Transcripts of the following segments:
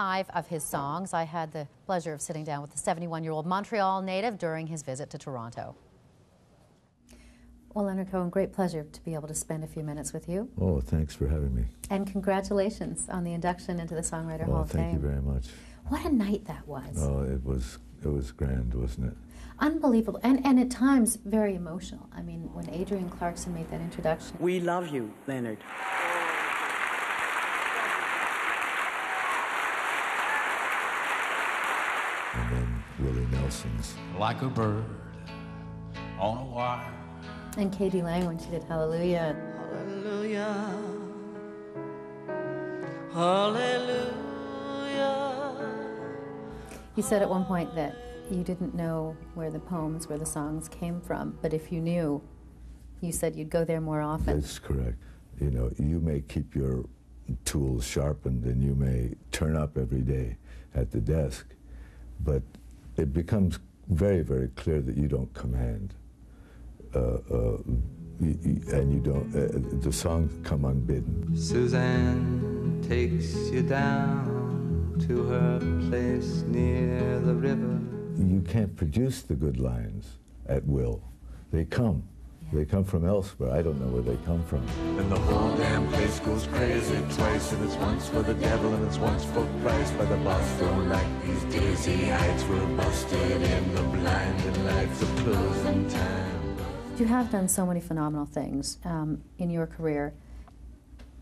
five of his songs. I had the pleasure of sitting down with the 71 year old Montreal native during his visit to Toronto. Well, Leonard Cohen, great pleasure to be able to spend a few minutes with you. Oh, thanks for having me. And congratulations on the induction into the Songwriter oh, Hall of Fame. Thank you very much. What a night that was. Oh, it was it was grand, wasn't it? Unbelievable, and, and at times very emotional. I mean, when Adrienne Clarkson made that introduction. We love you, Leonard. Willie Nelson's. Like a bird on a wire. And k.d. lang when she did Hallelujah. Hallelujah. Hallelujah. You said at one point that you didn't know where the poems, where the songs came from, but if you knew, you said you'd go there more often. That's correct. You know, you may keep your tools sharpened and you may turn up every day at the desk, but it becomes very, very clear that you don't command. Uh, uh, and you don't, uh, the songs come unbidden. Suzanne takes you down to her place near the river you can't produce the good lines at will. They come. They come from elsewhere. I don't know where they come from. And the whole damn place goes crazy twice, and it's once for the devil and it's once for Christ. By the boss don't like these dizzy heights. We're busted in the blinding lights of closing time. You have done so many phenomenal things um, in your career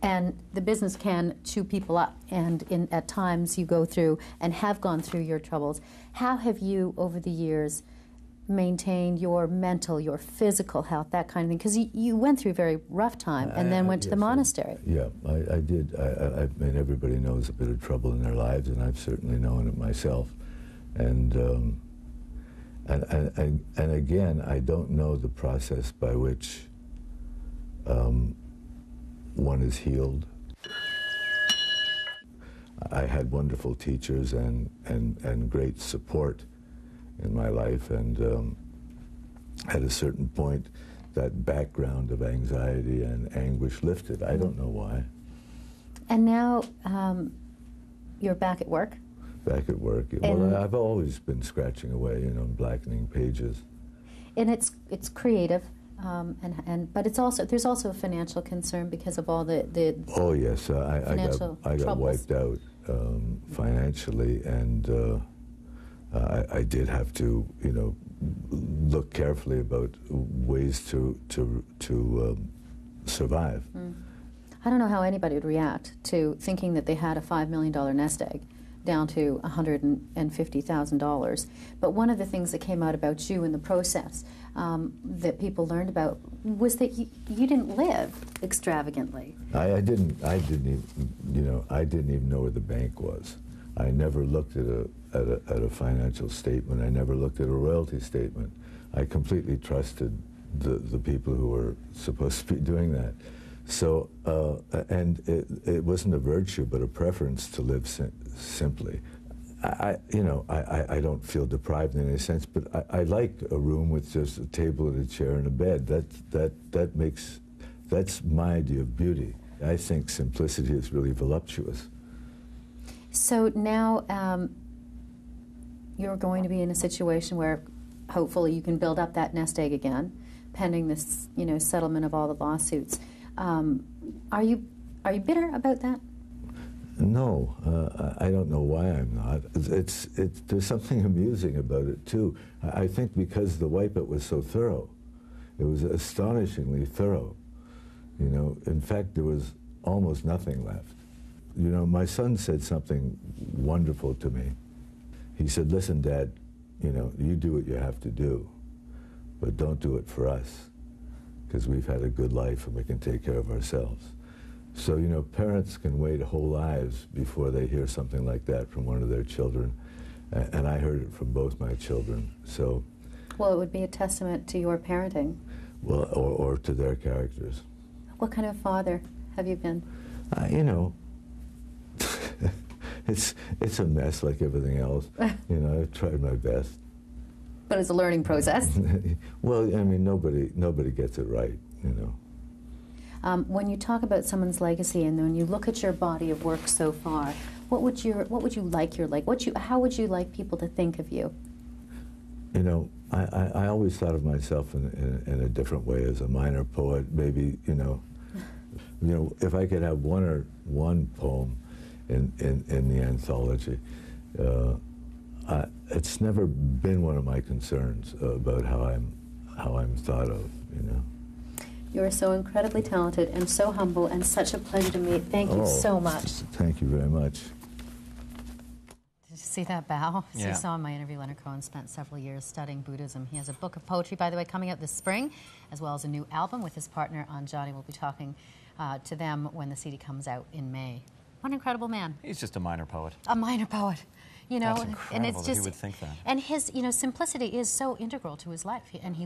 and the business can chew people up and in, at times you go through and have gone through your troubles how have you over the years maintained your mental your physical health that kind of thing because you, you, went through a very rough time and then went to yes, the monastery. I, yeah I, I did I, I, mean everybody knows a bit of trouble in their lives and I've certainly known it myself. And um, and, and, and, again I don't know the process by which um, one is healed. I had wonderful teachers and, and, and great support in my life, and um, at a certain point, that background of anxiety and anguish lifted. I don't know why. And now um, you're back at work? Back at work. And well, I've always been scratching away, you know, blackening pages. And it's, it's creative. Um, and, and but it's also there's also a financial concern because of all the the oh yes uh, I, I, got I got wiped out um, financially and uh, I, I, did have to you know look carefully about ways to to to um, survive. Mm. I don't know how anybody would react to thinking that they had a five million dollar nest egg down to $150,000. But one of the things that came out about you in the process um, that people learned about was that you, you didn't live extravagantly. I, I, didn't. I didn't even. You know, I didn't even know where the bank was. I never looked at a at a, at a financial statement. I never looked at a royalty statement. I completely trusted the the people who were supposed to be doing that. So, uh, and it, it wasn't a virtue, but a preference to live sim simply. I, you know, I, I don't feel deprived in any sense, but I, I like a room with just a table and a chair and a bed. That, that, that makes, that's my idea of beauty. I think simplicity is really voluptuous. So now um, you're going to be in a situation where hopefully you can build up that nest egg again, pending this, you know, settlement of all the lawsuits. Um, are you are you bitter about that? No, uh, I don't know why I'm not. It's, it's, there's something amusing about it too. I think because the wipeout was so thorough, it was astonishingly thorough. You know, in fact, there was almost nothing left. You know, my son said something wonderful to me. He said, "Listen, Dad, you know, you do what you have to do, but don't do it for us." because we've had a good life and we can take care of ourselves. So, you know, parents can wait whole lives before they hear something like that from one of their children. And I heard it from both my children. So, well, it would be a testament to your parenting. Well, or, or to their characters. What kind of father have you been? Uh, you know, it's it's a mess like everything else. you know, I've tried my best but it's a learning process. well, I mean, nobody nobody gets it right, you know. Um, when you talk about someone's legacy and when you look at your body of work so far, What would your What would you like your like? What you How would you like people to think of you? You know, I, I, I always thought of myself in, in, in a different way as a minor poet. Maybe, you know, you know, if I could have one or one poem in, in, in the anthology, uh, I, it's never been one of my concerns about how I'm, how I'm thought of, you know. You are so incredibly talented and so humble and such a pleasure to meet. Thank you Oh, so much. Thank you very much. Did you see that bow? So Yeah. you saw in my interview, Leonard Cohen spent several years studying Buddhism. He has a book of poetry, by the way, coming out this spring, as well as a new album with his partner Anjani. We'll be talking uh, to them when the CD comes out in May. What an incredible man. He's just a minor poet. A minor poet. You know, That's and incredible it's that he would think that. and his you know simplicity is so integral to his life, and he